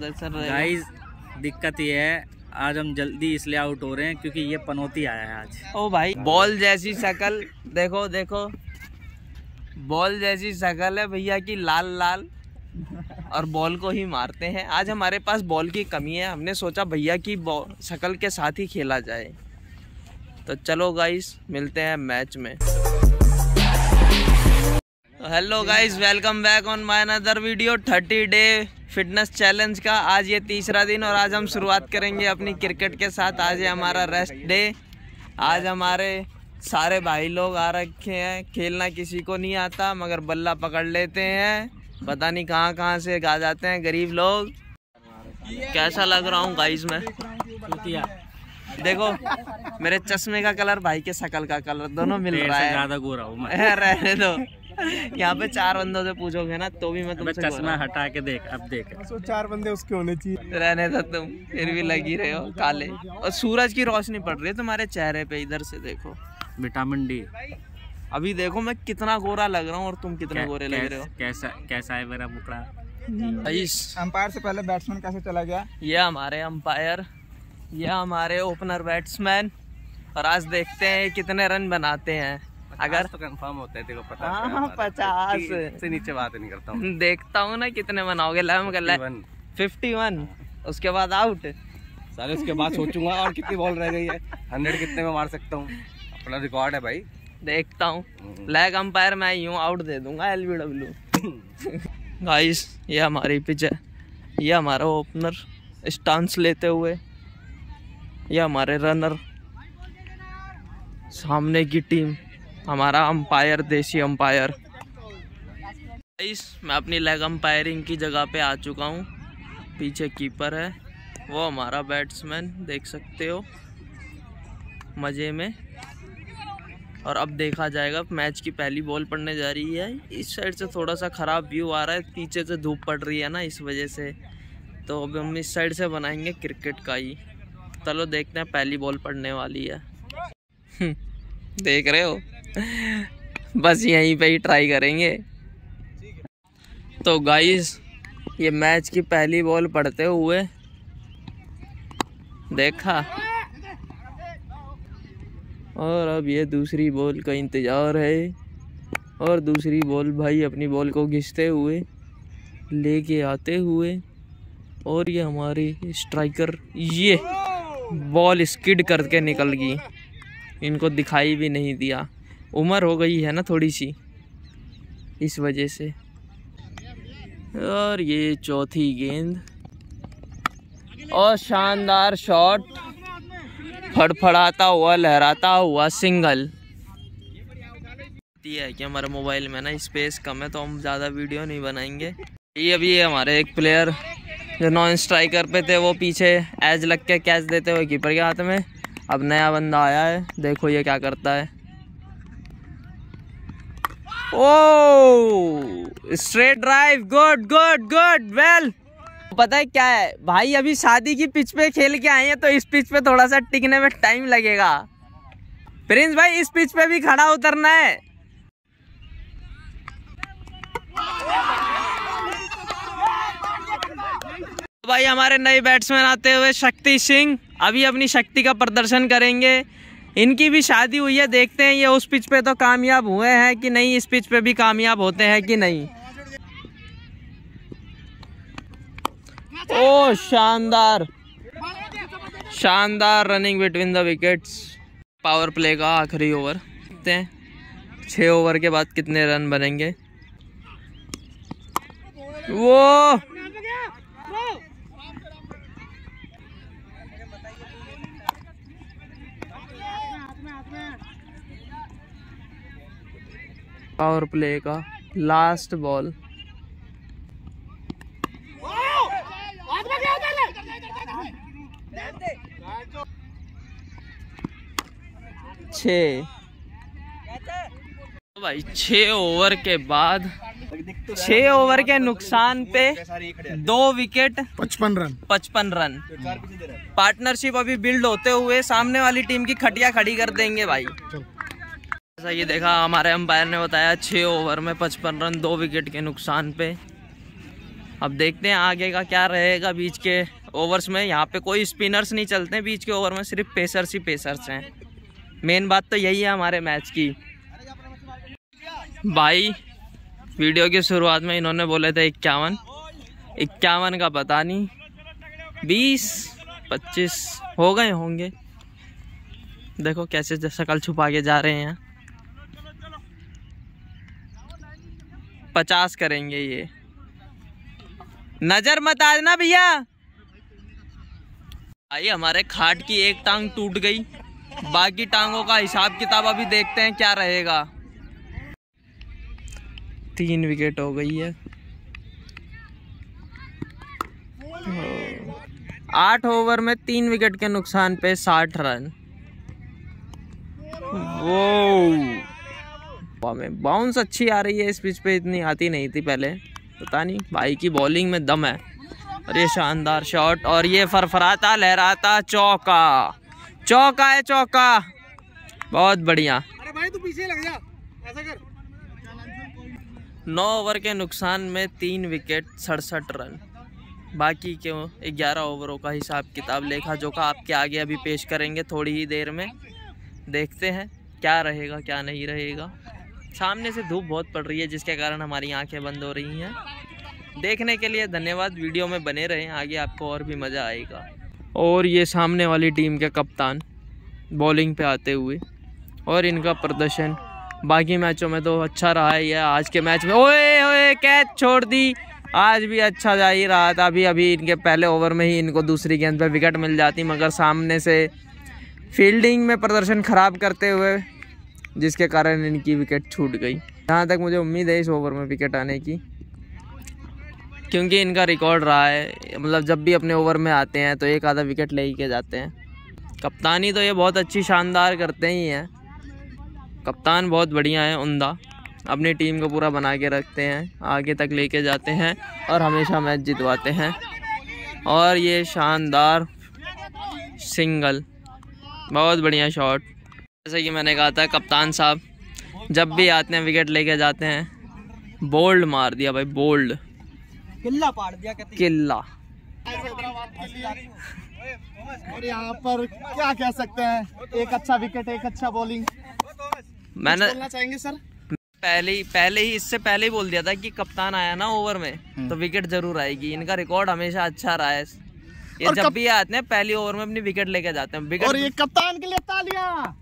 Guys दिक्कत ये है आज हम जल्दी इसलिए आउट हो रहे हैं क्योंकि ये पनौती आया है आज। ओ भाई। बॉल जैसी शकल देखो देखो। बॉल जैसी शकल है भैया की लाल लाल। और बॉल को ही मारते हैं। आज हमारे पास बॉल की कमी है। हमने सोचा भैया की शक्ल के साथ ही खेला जाए। तो चलो गाइस मिलते हैं मैच में। Hello guys welcome back on my another video thirty day fitness challenge का आज ये तीसरा दिन और आज हम शुरुआत करेंगे अपनी क्रिकेट के साथ। आज है हमारा रेस्ट डे आज हमारे सारे भाई लोग आ रखे हैं। खेलना किसी को नहीं आता मगर बल्ला पकड़ लेते हैं। पता नहीं कहाँ कहाँ से आ जाते हैं गरीब लोग। कैसा लग रहा हूँ गाइस में? देखो मेरे चश्मे का कलर भाई के शकल का कलर दोनों मिल रहा है। ज़्यादा गोरा हूँ मैं। रहने दो। यहाँ पे चार बंदों से पूछोगे ना तो भी मैं तुमसे चश्मा हटा के देख अब देख। तो चार बंदे उसके होने चाहिए। रहने दो तुम फिर भी लगी रहे हो काले। और सूरज की रोशनी पड़ रही है तुम्हारे चेहरे पे इधर से देखो। Vitamin D. अभी देखो मैं कितना गोरा लग रहा हूँ और तुम कितने गोरे लग रहे हो। कैसा कैसा है मेरा मुकड़ा अंपायर से पहले बैट्समैन कैसे चला गया? ये हमारे अंपायर ये हमारे ओपनर बैट्समैन। और आज देखते हैं कितने रन बनाते हैं। अगर तो कंफर्म होता है देखो पता हाँ पचास। से नीचे बात नहीं करता हूँ। देखता हूँ ना कितने बनाओगे लम कर फिफ्टी वन उसके बाद आउट सारे उसके बाद सोचूँगा और कितनी बॉल रह गई है। हंड्रेड कितने में मार सकता हूँ? अपना रिकॉर्ड है भाई। देखता हूँ। लेग अंपायर मैं यूँ आउट दे दूँगा एल बी डब्ल्यू गाइस ये हमारी पिच है। ये हमारा ओपनर स्टांस लेते हुए। ये हमारे रनर सामने की टीम हमारा अंपायर देसी अंपायर। इस मैं अपनी लेग अंपायरिंग की जगह पे आ चुका हूँ। पीछे कीपर है। वो हमारा बैट्समैन देख सकते हो। मज़े में। और अब देखा जाएगा मैच की पहली बॉल पड़ने जा रही है। इस साइड से थोड़ा सा ख़राब व्यू आ रहा है। पीछे से धूप पड़ रही है ना, इस वजह से। तो अब हम इस साइड से बनाएँगे क्रिकेट का ही। चलो देखते हैं, पहली बॉल पड़ने वाली है। देख रहे हो? बस यहीं पे ही ट्राई करेंगे। तो गाइस ये मैच की पहली बॉल पड़ते हुए देखा। और अब ये दूसरी बॉल का इंतज़ार है। और दूसरी बॉल भाई अपनी बॉल को घिसते हुए, लेके आते हुए, और ये हमारी स्ट्राइकर ये बॉल स्किड करके निकल गई। इनको दिखाई भी नहीं दिया। उम्र हो गई है ना थोड़ी सी इस वजह से। और ये चौथी गेंद। और शानदार शॉट। फड़फड़ाता हुआ, लहराता हुआ सिंगल। है कि हमारे मोबाइल में ना स्पेस कम है तो हम ज़्यादा वीडियो नहीं बनाएँगे। ये अभी हमारे एक प्लेयर जो नॉन स्ट्राइकर पे थे, वो पीछे एज लग के कैच देते हुए कीपर के हाथ में। अब नया बंदा आया है, देखो ये क्या करता है। ओ straight drive good good good well पता है क्या है? भाई अभी शादी की पिच पे खेल के आए हैं तो इस पिच पे थोड़ा सा टिकने में टाइम लगेगा। प्रिंस भाई, इस पिच पे भी खड़ा उतरना है। भाई, हमारे नए बैट्समैन आते हुए शक्ति सिंह, अभी अपनी शक्ति का प्रदर्शन करेंगे। इनकी भी शादी हुई है, देखते हैं ये उस पिच पे तो कामयाब हुए हैं कि नहीं, इस पिच पे भी कामयाब होते हैं कि नहीं। ओ, शानदार। शानदार running between the wickets power play का आखिरी ओवर देखते हैं छः ओवर के बाद कितने रन बनेंगे। वो! पावर प्ले का लास्ट बॉल। छ। भाई छः ओवर के बाद छः ओवर के नुकसान पे दो विकेट पचपन रन। पचपन रन। पार्टनरशिप अभी बिल्ड होते हुए सामने वाली टीम की खटिया खड़ी कर देंगे भाई। जैसा ये देखा, हमारे अंपायर ने बताया छः ओवर में पचपन रन, दो विकेट के नुकसान पे। अब देखते हैं आगे का क्या रहेगा बीच के ओवर्स में। यहाँ पे कोई स्पिनर्स नहीं चलते बीच के ओवर में, सिर्फ़ पेसर्स ही पेसर्स हैं। मेन बात तो यही है हमारे मैच की। भाई वीडियो की शुरुआत में इन्होंने बोले थे इक्यावन। इक्यावन का पता नहीं, बीस, पच्चीस हो गए होंगे। देखो कैसे शकल छुपा के जा रहे हैं। पचास करेंगे ये। नज़र मत आज ना भैया। भाई हमारे खाट की एक टांग टूट गई। बाकी टांगों का हिसाब किताब अभी देखते हैं क्या रहेगा। तीन विकेट हो गई है। आठ ओवर में तीन विकेट के नुकसान पे साठ रन। वो में बाउंस अच्छी आ रही है इस पिच पे इतनी आती नहीं थी पहले। पता नहीं भाई की बॉलिंग में दम है। और ये शानदार शॉट और ये फरफराता लहराता चौका। चौका है चौका। बहुत बढ़िया। अरे भाई तू पीछे लग जा। ऐसा कर। नौ ओवर के नुकसान में तीन विकेट सड़सठ रन। बाकी क्यों? ग्यारह ओवरों का हिसाब किताब लेखा जोखा आपके आगे अभी पेश करेंगे थोड़ी ही देर में। देखते हैं क्या रहेगा क्या नहीं रहेगा। सामने से धूप बहुत पड़ रही है, जिसके कारण हमारी आँखें बंद हो रही हैं। देखने के लिए धन्यवाद, वीडियो में बने रहें, आगे आपको और भी मज़ा आएगा। और ये सामने वाली टीम के कप्तान, बॉलिंग पे आते हुए, और इनका प्रदर्शन, बाकी मैचों में तो अच्छा रहा ही है, आज के मैच में। ओए ओए, कैच छोड़ दी। आज भी अच्छा जा ही रहा था, अभी अभी इनके पहले ओवर में ही इनको दूसरी गेंद पर विकेट मिल जाती, मगर सामने से फील्डिंग में प्रदर्शन ख़राब करते हुए जिसके कारण इनकी विकेट छूट गई। जहाँ तक मुझे उम्मीद है इस ओवर में विकेट आने की, क्योंकि इनका रिकॉर्ड रहा है मतलब जब भी अपने ओवर में आते हैं तो एक आधा विकेट ले के जाते हैं। कप्तानी तो ये बहुत अच्छी शानदार करते ही हैं। कप्तान बहुत बढ़िया है, उमदा। अपनी टीम को पूरा बना के रखते हैं, आगे तक लेके जाते हैं, और हमेशा मैच जितवाते हैं। और ये शानदार सिंगल बहुत बढ़िया शॉट जैसे कि मैंने कहा था कप्तान साहब जब भी आते हैं विकेट लेके जाते हैं बोल्ड मार दिया भाई बोल्ड किल्ला पाड़ दिया किल्ला। और यहाँ पर क्या कह सकते हैं एक अच्छा विकेट एक अच्छा बॉलिंग मैंने बोलना चाहेंगे सर पहले ही पहले ही इससे पहले ही बोल दिया था कि कप्तान आया ना ओवर में तो विकेट ज़रूर आएगी। इनका रिकॉर्ड हमेशा अच्छा रहा है। ये जब कप... भी आते हैं पहली ओवर में अपनी विकेट लेके जाते हैं। विकेट और ये कप्तान के लिए तालियाँ।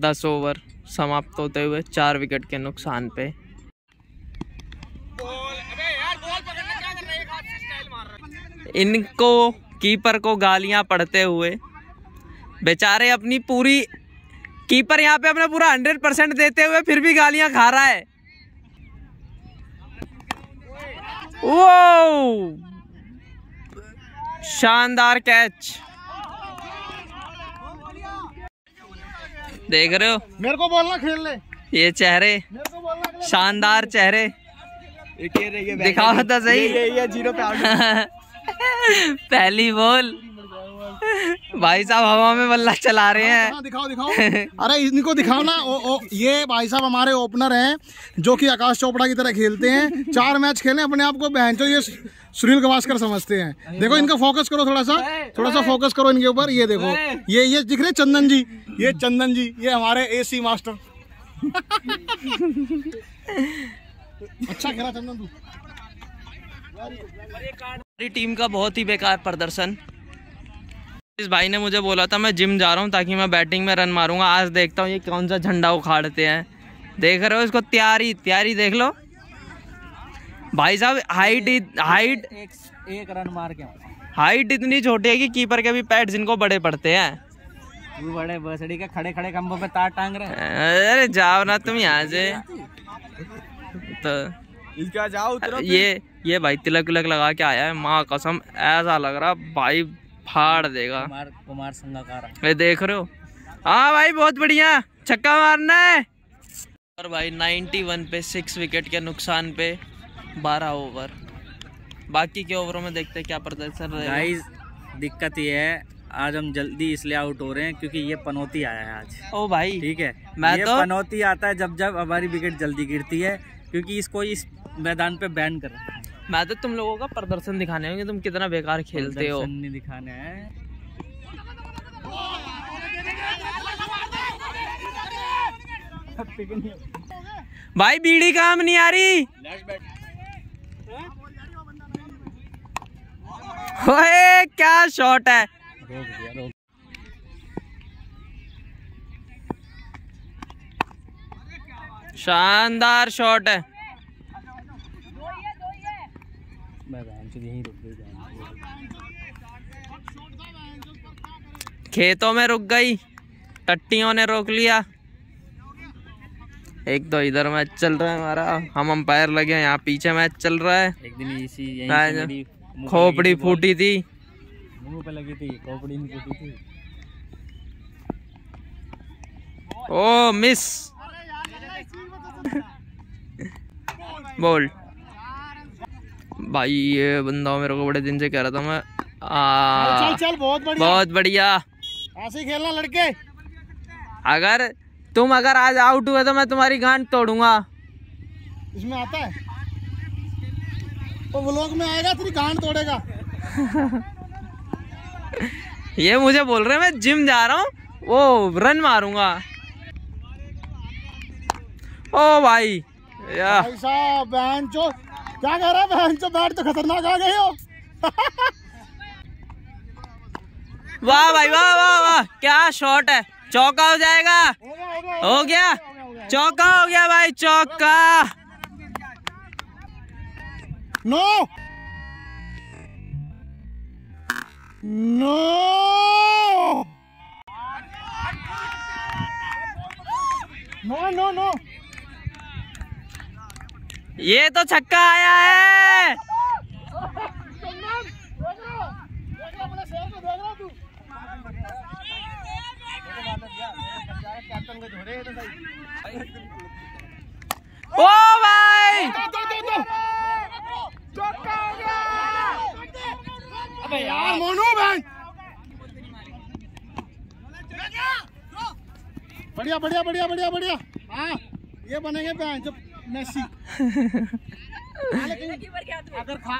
दस ओवर समाप्त होते हुए चार विकेट के नुकसान पे। इनको कीपर को गालियाँ पड़ते हुए बेचारे अपनी पूरी कीपर यहाँ पे अपना पूरा हंड्रेड परसेंट देते हुए फिर भी गालियाँ खा रहा है। वो शानदार कैच। देख रहे हो? मेरे को बोलना खेल ले ये चेहरे शानदार चेहरे। दिखाओ तो सही। ये ज़ीरो पे पहली बॉल। भाई साहब हवा में बल्ला चला रहे हैं हाँ, दिखाओ दिखाओ अरे इनको दिखाओ ना ओ, ओ, ये भाई साहब हमारे ओपनर हैं जो कि आकाश चोपड़ा की तरह खेलते हैं। चार मैच खेले अपने आप को बहन ये सुनील गवास्कर समझते हैं। देखो इनका फोकस करो थोड़ा सा थोड़ा सा फोकस करो इनके ऊपर। ये देखो ये ये दिख रहे चंदन जी ये चंदन जी ये हमारे एसी मास्टर अच्छा खेला चंदन तू। हमारी टीम का बहुत ही बेकार प्रदर्शन। इस भाई ने मुझे बोला था मैं जिम जा रहा हूँ ताकि मैं बैटिंग में रन मारूँगा। आज देखता हूँ ये कौन सा झंडा उखाड़ते हैं। देख रहे हो इसको तैयारी तैयारी देख लो। भाई साहब हाइट हाइट एक एक रन मार के हाइट इतनी छोटी है कि कीपर के भी पैड्स इनको बड़े पड़ते हैं। वो बड़े बसड़ी के खड़े खड़े खंभों पे तार टांग रहे हैं। अरे जाओ ना तुम यहाँ से। तो इसका जाओ ये ये भाई तिलक विलक लगा के आया है। माँ कसम ऐसा लग रहा भाई फाड़ देगा। कुमार कुमार संगाकारा ये देख रहे हो? हाँ भाई बहुत बढ़िया। छक्का मारना है। और भाई 91 पे सिक्स विकेट के नुकसान पे 12 ओवर बाकी के ओवरों में देखते हैं क्या प्रदर्शन गाइस दिक्कत ये है आज हम जल्दी इसलिए आउट हो रहे हैं क्योंकि ये पनौती आया है आज। ओ भाई ठीक है? मैं ये तो- पनौती आता है जब जब हमारी विकेट जल्दी गिरती है क्योंकि इसको इस मैदान पे बैन कर रखा है। मैं तो तुम लोगों का प्रदर्शन दिखाने होंगे तुम कितना बेकार खेलते हो। नहीं दिखाने है भाई बीड़ी काम नहीं आ रही। ओए क्या शॉट है? रोक दिया रोक शानदार शॉट है मैं बहन चोद यहीं रुक गई बहन खेतों में रुक गई टट्टियों ने रोक लिया। एक तो इधर मैच चल रहा है हमारा। हम अंपायर लगे हैं यहाँ पीछे मैच चल रहा है। एक दिन इसी यहीं खोपड़ी। फूटी थी। मुँह पे लगी थी खोपड़ी नहीं फूटी थी। Oh miss. बोल। भाई ये बंदा मेरे को बड़े दिन से कह रहा था मैं। आ, चल चल बहुत बढ़िया। बहुत बढ़िया। ऐसे ही खेलना लड़के। अगर तुम अगर आज आउट हुए तो मैं तुम्हारी गांड तोड़ूँगा। इसमें आता है। वो व्लॉग में आएगा तेरी गांड तोड़ेगा। ये मुझे बोल रहे मैं जिम जा रहा हूँ वो रन मारूँगा। ओ भाई या। भाई साहब बहन चो क्या कह रहा है बहन चो बैट तो खतरनाक आ गए हो। वाह भाई वाह वाह वाह। क्या शॉट है? चौका हो जाएगा। हो गया, चौका हो गया भाई चौका। No. No. No no no. ये तो छक्का आया है। ओ भाई! अबे यार मोनू बहन बढ़िया बढ़िया बढ़िया बढ़िया बढ़िया। हाँ ये बनेंगे बहन जब मेसी। हाँ, अगर खा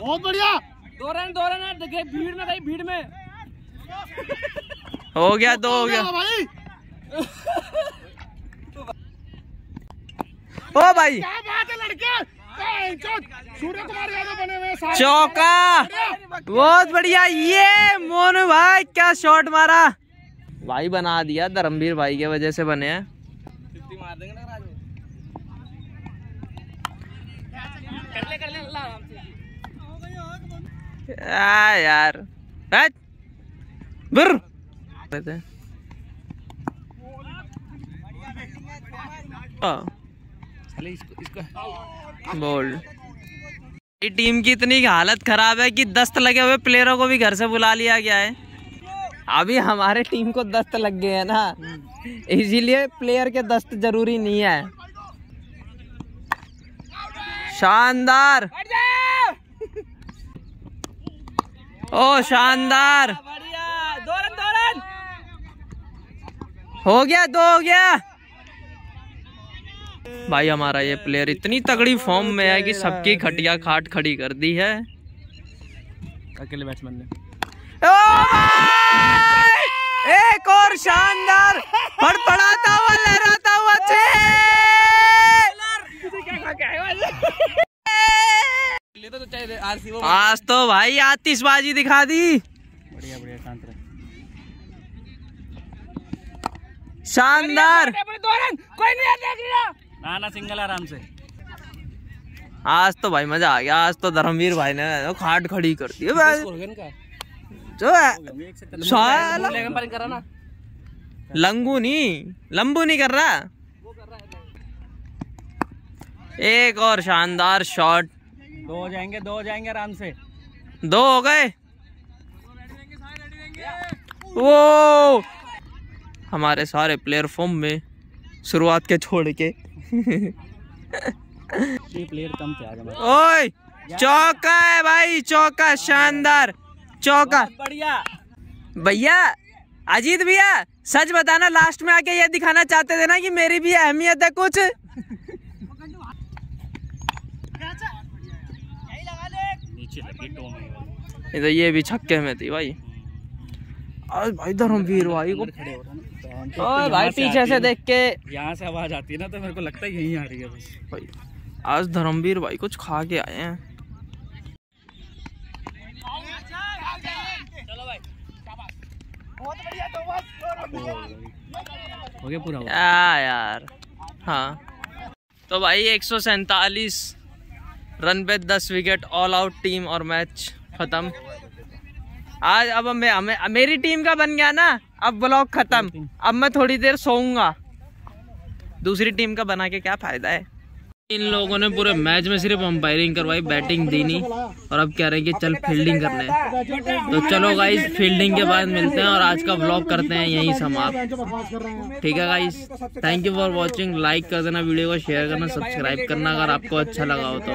बहुत बढ़िया। दो रन दो रन देखिए भीड़ में भाई भीड़ में। हो गया दो हो गया। भाई? ओ भाई। क्या बात है लड़के? सूर्य कुमार यादव बने हुए चौका। बहुत बढ़िया ये मोनू भाई क्या शॉट मारा। भाई बना दिया धर्मवीर भाई के वजह से बने हैं। आ यार। बुर हाँ। साले इसको इसको। बोल। टीम की इतनी हालत खराब है कि दस्त लगे हुए प्लेयरों को भी घर से बुला लिया गया है। अभी हमारे टीम को दस्त लग गए हैं ना। इसीलिए प्लेयर के दस्त ज़रूरी नहीं है। शानदार। ओ शानदार। हो गया दो हो गया। भाई हमारा ये प्लेयर इतनी तगड़ी फॉर्म में है कि सबकी खटिया खाट खड़ी कर दी है। अकेले बैट्समैन ने। एक और शानदार फड़फड़ाता हुआ लहराता हुआ छह। आज तो भाई आतिशबाजी दिखा दी। बढ़िया बढ़िया शांत रहे। शानदार। ना ना सिंगल आराम से। आज तो भाई मज़ा आ गया। आज तो धर्मवीर भाई ने खाट खड़ी कर दी। भाई जो है लंगू नहीं लंबू नहीं कर रहा? एक और शानदार शॉट। दो हो जाएँगे दो हो जाएँगे आराम से। दो हो गए। वो हमारे सारे प्लेयर फॉर्म में शुरुआत के छोड़ के। प्लेयर कम ओए चौका है भाई चौका शानदार चौका। बढ़िया। भैया अजीत भैया सच बताना लास्ट में आके ये दिखाना चाहते थे ना कि मेरी भी अहमियत है कुछ। तो ये भी छक्के में थी भाई। आज भाई धर्मवीर भाई को खड़े हो रहे हैं ना। ओए भाई से पीछे से देख के यहाँ से आवाज़ आती है ना तो मेरे को लगता है यहीं आ रही है बस। भाई आज धर्मवीर भाई कुछ खा के आए हैं। हो। गया पूरा क्या यार। हाँ। तो भाई एक रन पे 10 विकेट ऑल आउट टीम और मैच खत्म। आज अब मैं हमें मेरी टीम का बन गया ना अब ब्लॉक खत्म। अब मैं थोड़ी देर सोऊँगा। दूसरी टीम का बना के क्या फ़ायदा है? इन लोगों ने पूरे मैच में सिर्फ़ अंपायरिंग करवाई बैटिंग दी नहीं। और अब कह रहे हैं कि चल फील्डिंग करने। तो चलो गाइस फील्डिंग के बाद मिलते हैं और आज का ब्लॉग करते हैं यहीं समाप्त। ठीक है guys thank you for watching like कर देना वीडियो को शेयर करना सब्सक्राइब करना अगर आपको अच्छा लगा हो तो।